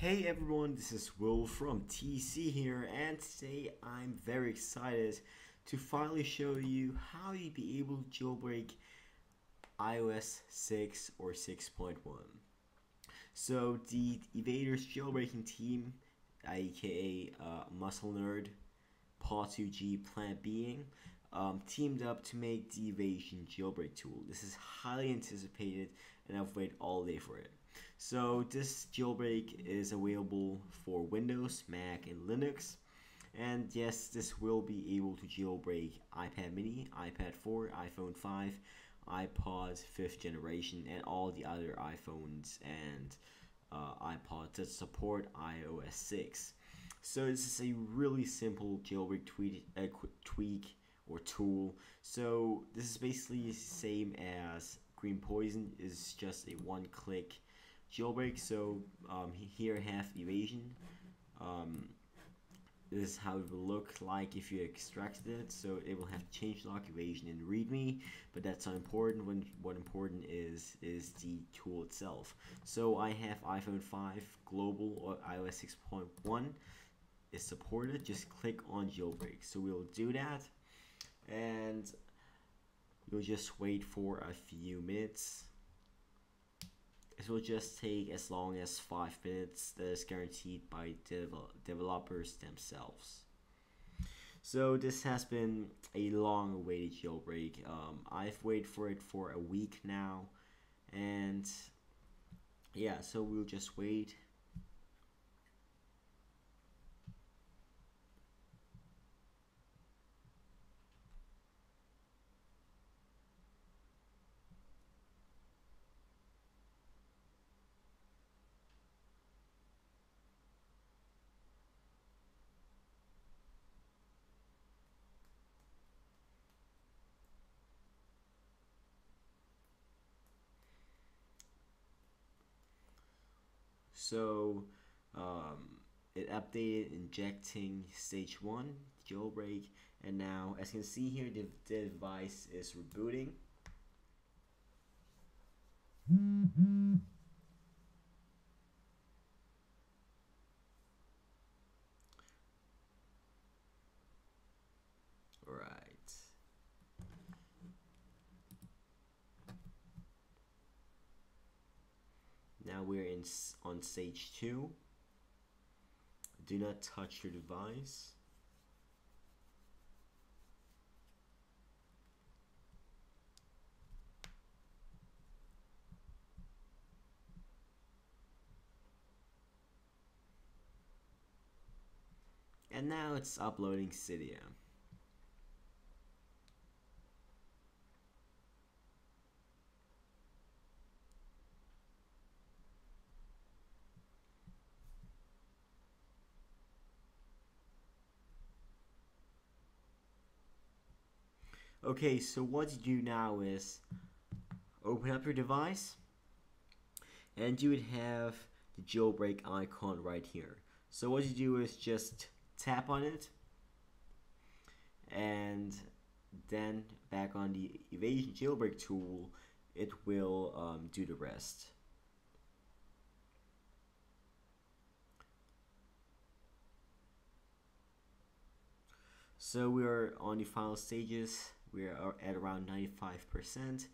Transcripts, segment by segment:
Hey everyone, this is Will from TC here, and today I'm very excited to finally show you how you'd be able to jailbreak iOS 6 or 6.1. So the evad3rs jailbreaking team, aka uh, Muscle Nerd, pod2g, Plant Being, um, teamed up to make the evasi0n jailbreak tool. This is highly anticipated, and I've waited all day for it. So this jailbreak is available for Windows, Mac, and Linux. And yes, this will be able to jailbreak iPad mini, iPad 4, iPhone 5, iPods 5th generation, and all the other iPhones and uh, iPods that support iOS 6. So this is a really simple jailbreak tweak, uh, tweak or tool. So this is basically the same as GreenPois0n, is just a one-click jailbreak. So um, here I have evasi0n. Um, this is how it will look like if you extracted it. So it will have changelog, evasi0n, and readme, but that's not important. When what important is is the tool itself. So I have iPhone 5 global or iOS 6.1 is supported. Just click on jailbreak. So we'll do that, and you'll just wait for a few minutes it will just take as long as 5 minutes that is guaranteed by developers themselves. So this has been a long awaited jailbreak. Um, I've waited for it for a week now and yeah so we'll just wait So um, it updated injecting stage 1 jailbreak and now as you can see here the, the device is rebooting. Now we're in on stage 2. Do not touch your device. And now it's uploading Cydia. Okay, so what you do now is open up your device and you would have the jailbreak icon right here. So what you do is just tap on it and then back on the evasi0n jailbreak tool it will um, do the rest. So we are on the final stages we are at around 95%.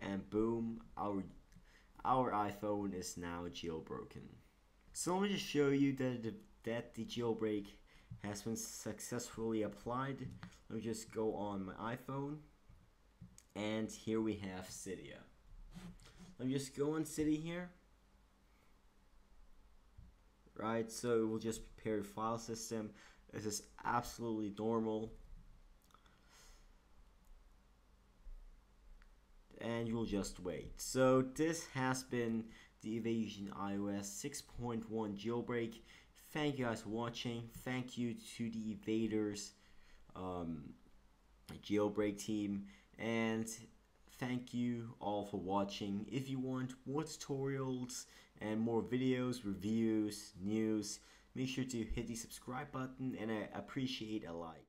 And boom, our, our iPhone is now jailbroken. So let me just show you that the, that the jailbreak has been successfully applied. Let me just go on my iPhone. And here we have Cydia. Let me just go on here right? So it will just prepare the file system. This is absolutely normal. And you'll just wait. So this has been the evasi0n iOS 6.1 jailbreak. Thank you guys for watching. Thank you to the evad3rs um, jailbreak team. And thank you all for watching. If you want more tutorials and more videos, reviews, news, make sure to hit the subscribe button and I appreciate a like.